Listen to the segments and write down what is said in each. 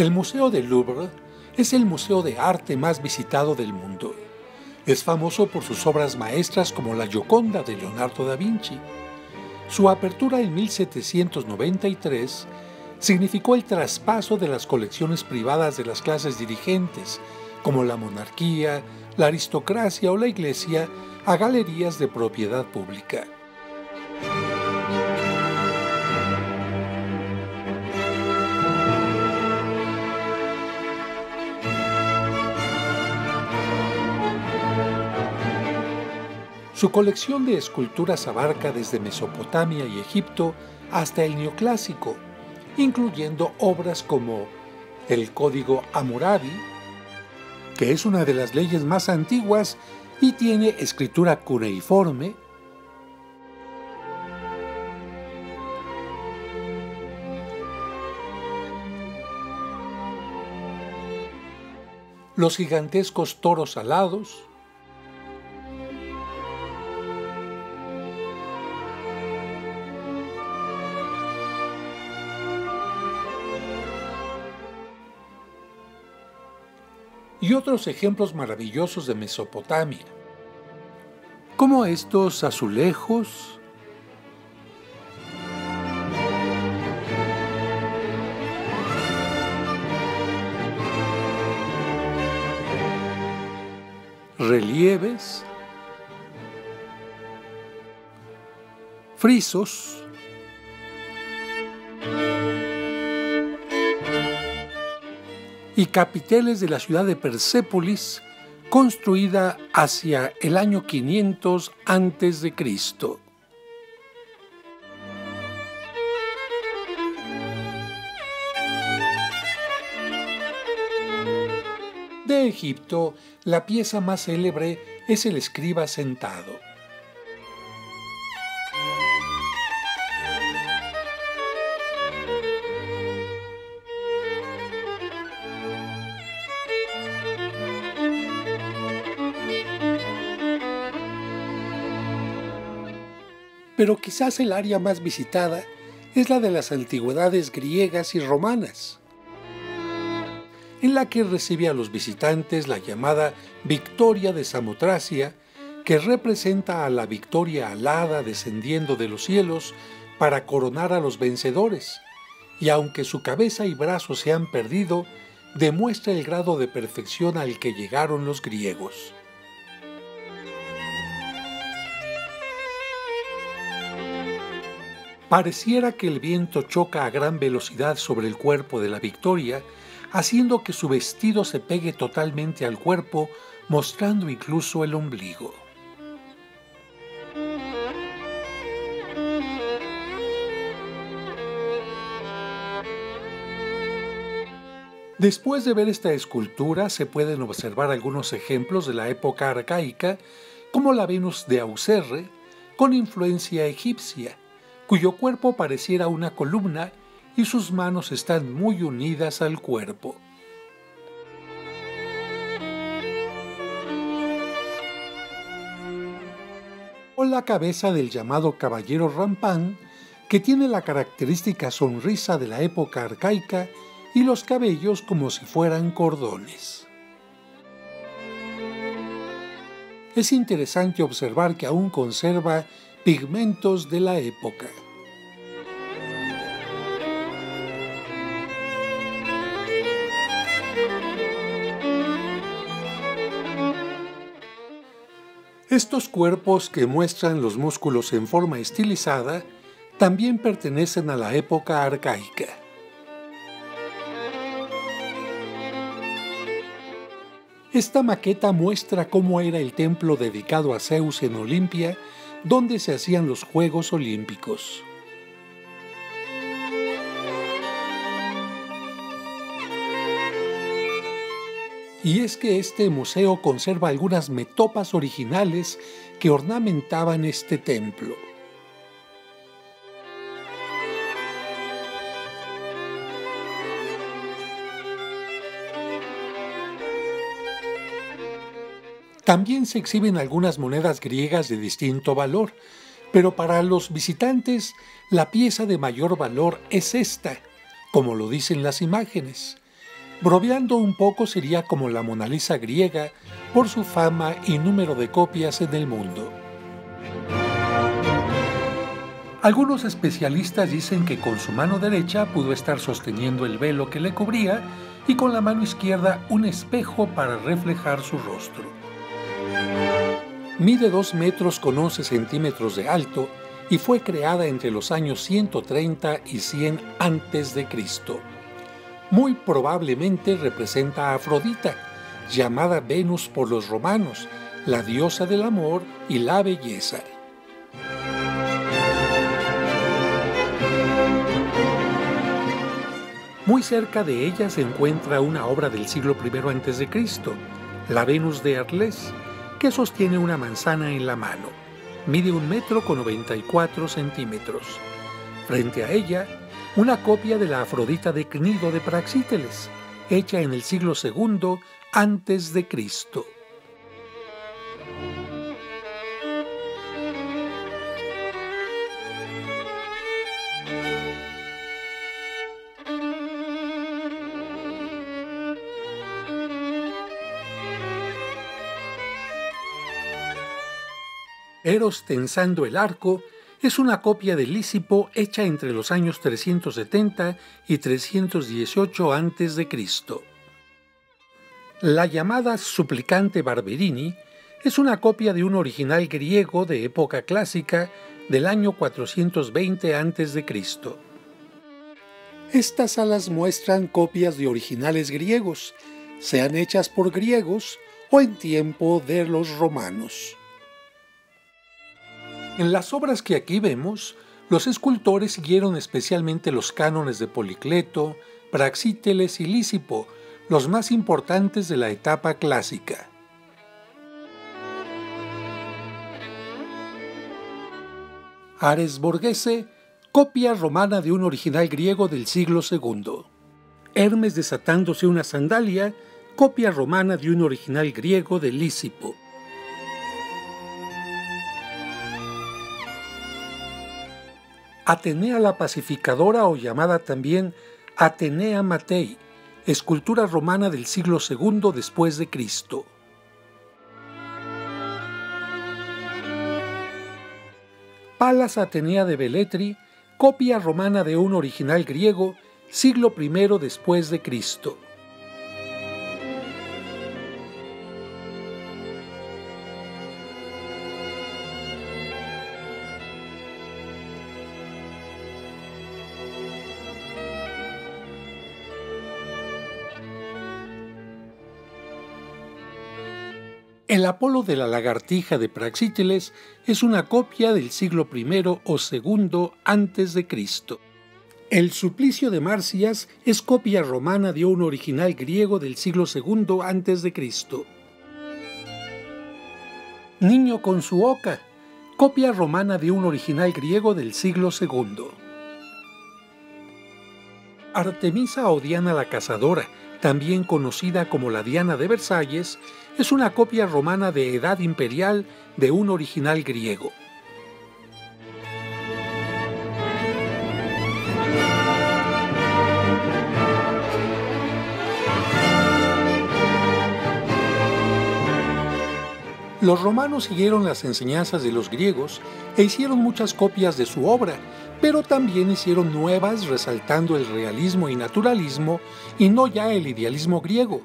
El Museo del Louvre es el museo de arte más visitado del mundo. Es famoso por sus obras maestras como la Gioconda de Leonardo da Vinci. Su apertura en 1793 significó el traspaso de las colecciones privadas de las clases dirigentes, como la monarquía, la aristocracia o la iglesia, a galerías de propiedad pública. Su colección de esculturas abarca desde Mesopotamia y Egipto hasta el neoclásico, incluyendo obras como el Código Hammurabi, que es una de las leyes más antiguas y tiene escritura cuneiforme, los gigantescos toros alados, y otros ejemplos maravillosos de Mesopotamia, como estos azulejos, relieves, frisos, y capiteles de la ciudad de Persépolis, construida hacia el año 500 a.C. De Egipto, la pieza más célebre es el escriba sentado pero quizás el área más visitada es la de las antigüedades griegas y romanas, en la que recibe a los visitantes la llamada Victoria de Samotracia, que representa a la victoria alada descendiendo de los cielos para coronar a los vencedores, y aunque su cabeza y brazos se han perdido, demuestra el grado de perfección al que llegaron los griegos. Pareciera que el viento choca a gran velocidad sobre el cuerpo de la Victoria, haciendo que su vestido se pegue totalmente al cuerpo, mostrando incluso el ombligo. Después de ver esta escultura se pueden observar algunos ejemplos de la época arcaica, como la Venus de Auserre, con influencia egipcia, cuyo cuerpo pareciera una columna y sus manos están muy unidas al cuerpo. O la cabeza del llamado caballero rampán, que tiene la característica sonrisa de la época arcaica y los cabellos como si fueran cordones. Es interesante observar que aún conserva Pigmentos de la época. Estos cuerpos que muestran los músculos en forma estilizada también pertenecen a la época arcaica. Esta maqueta muestra cómo era el templo dedicado a Zeus en Olimpia donde se hacían los Juegos Olímpicos. Y es que este museo conserva algunas metopas originales que ornamentaban este templo. También se exhiben algunas monedas griegas de distinto valor, pero para los visitantes la pieza de mayor valor es esta, como lo dicen las imágenes, Broveando un poco sería como la Mona Lisa griega por su fama y número de copias en el mundo. Algunos especialistas dicen que con su mano derecha pudo estar sosteniendo el velo que le cubría y con la mano izquierda un espejo para reflejar su rostro. Mide 2 metros con 11 centímetros de alto y fue creada entre los años 130 y 100 antes de Cristo. Muy probablemente representa a Afrodita, llamada Venus por los romanos, la diosa del amor y la belleza. Muy cerca de ella se encuentra una obra del siglo I a.C., la Venus de Arles, que sostiene una manzana en la mano. Mide un metro con 94 centímetros. Frente a ella, una copia de la Afrodita de Cnido de Praxíteles, hecha en el siglo II antes de Cristo. Eros tensando el arco es una copia de Lísipo hecha entre los años 370 y 318 a.C. La llamada suplicante Barberini es una copia de un original griego de época clásica del año 420 a.C. Estas alas muestran copias de originales griegos, sean hechas por griegos o en tiempo de los romanos. En las obras que aquí vemos, los escultores siguieron especialmente los cánones de Policleto, Praxíteles y Lísipo, los más importantes de la etapa clásica. Ares Borghese, copia romana de un original griego del siglo II. Hermes desatándose una sandalia, copia romana de un original griego de Lísipo. Atenea la pacificadora o llamada también Atenea Matei, escultura romana del siglo II después de Cristo. Palas Atenea de Beletri, copia romana de un original griego, siglo I después de Cristo. El Apolo de la lagartija de Praxíteles es una copia del siglo I o II antes de Cristo. El suplicio de Marcias es copia romana de un original griego del siglo II antes de Cristo. Niño con su oca, copia romana de un original griego del siglo II. Artemisa o Diana la Cazadora, también conocida como la Diana de Versalles, es una copia romana de edad imperial de un original griego. Los romanos siguieron las enseñanzas de los griegos e hicieron muchas copias de su obra, pero también hicieron nuevas resaltando el realismo y naturalismo y no ya el idealismo griego.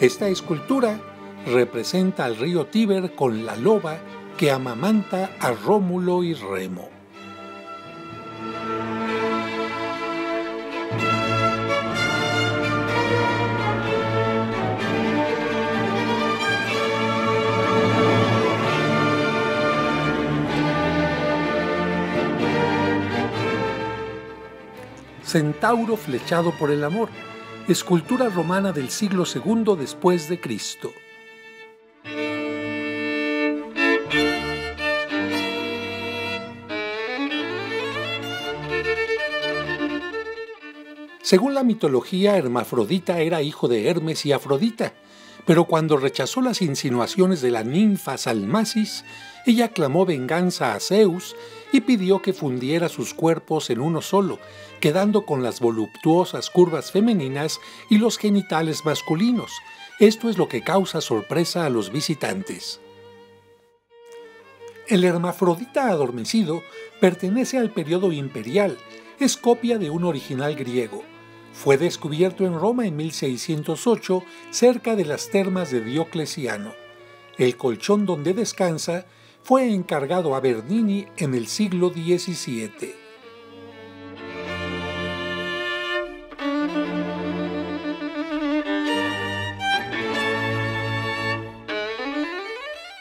Esta escultura representa al río Tíber con la loba que amamanta a Rómulo y Remo. Centauro flechado por el amor, escultura romana del siglo II después de Cristo. Según la mitología, Hermafrodita era hijo de Hermes y Afrodita, pero cuando rechazó las insinuaciones de la ninfa Salmasis, ella clamó venganza a Zeus y pidió que fundiera sus cuerpos en uno solo, quedando con las voluptuosas curvas femeninas y los genitales masculinos. Esto es lo que causa sorpresa a los visitantes. El hermafrodita adormecido pertenece al periodo imperial, es copia de un original griego. Fue descubierto en Roma en 1608 cerca de las termas de Diocleciano. El colchón donde descansa fue encargado a Bernini en el siglo XVII.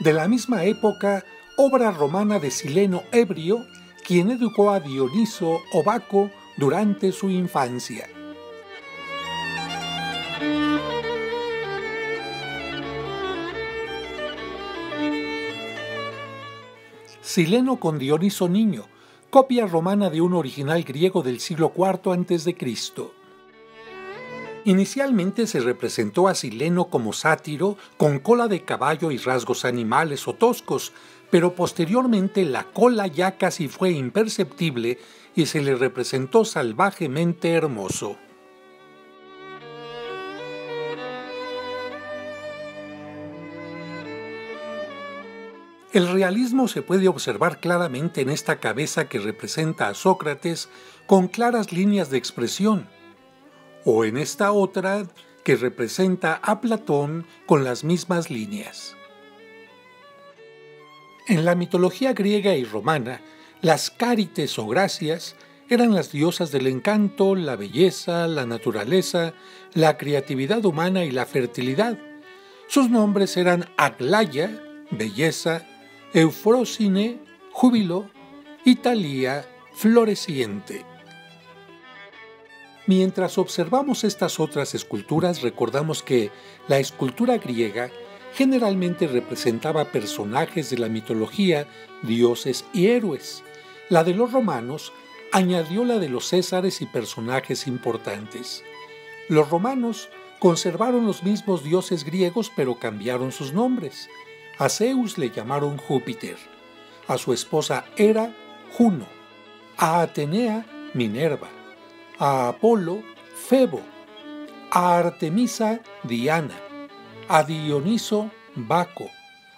De la misma época, obra romana de Sileno Ebrio, quien educó a Dioniso o Baco durante su infancia. Sileno con Dioniso Niño, copia romana de un original griego del siglo IV a.C. Inicialmente se representó a Sileno como sátiro, con cola de caballo y rasgos animales o toscos, pero posteriormente la cola ya casi fue imperceptible y se le representó salvajemente hermoso. El realismo se puede observar claramente en esta cabeza que representa a Sócrates con claras líneas de expresión, o en esta otra que representa a Platón con las mismas líneas. En la mitología griega y romana, las cárites o gracias eran las diosas del encanto, la belleza, la naturaleza, la creatividad humana y la fertilidad. Sus nombres eran Aglaya, belleza, Eufrósine, júbilo, Italia, floreciente. Mientras observamos estas otras esculturas, recordamos que la escultura griega generalmente representaba personajes de la mitología, dioses y héroes. La de los romanos añadió la de los césares y personajes importantes. Los romanos conservaron los mismos dioses griegos pero cambiaron sus nombres. A Zeus le llamaron Júpiter, a su esposa Hera Juno, a Atenea Minerva, a Apolo Febo, a Artemisa Diana, a Dioniso Baco,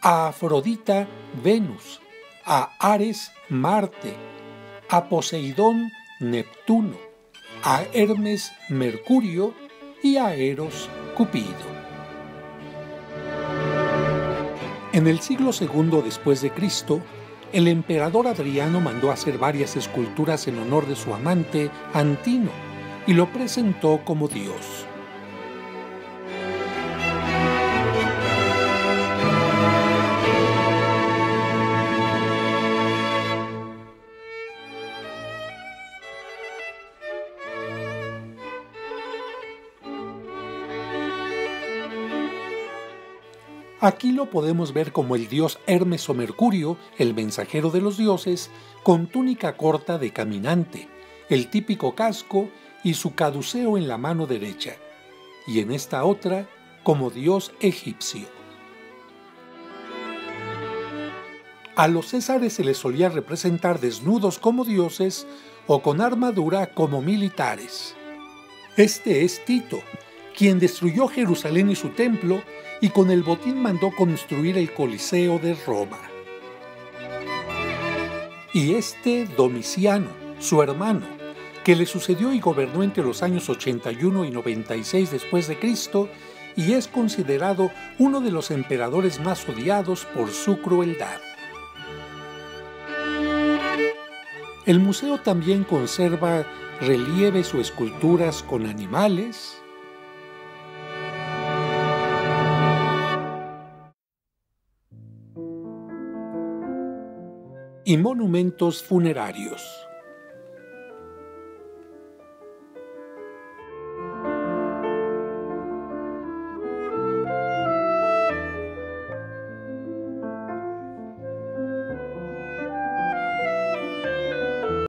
a Afrodita Venus, a Ares Marte, a Poseidón Neptuno, a Hermes Mercurio y a Eros Cupido. En el siglo II después de Cristo, el emperador Adriano mandó hacer varias esculturas en honor de su amante Antino y lo presentó como dios. Aquí lo podemos ver como el dios Hermes o Mercurio, el mensajero de los dioses, con túnica corta de caminante, el típico casco y su caduceo en la mano derecha, y en esta otra como dios egipcio. A los césares se les solía representar desnudos como dioses o con armadura como militares. Este es Tito, quien destruyó Jerusalén y su templo y con el botín mandó construir el Coliseo de Roma. Y este Domiciano, su hermano, que le sucedió y gobernó entre los años 81 y 96 después de Cristo, y es considerado uno de los emperadores más odiados por su crueldad. El museo también conserva relieves o esculturas con animales, y monumentos funerarios.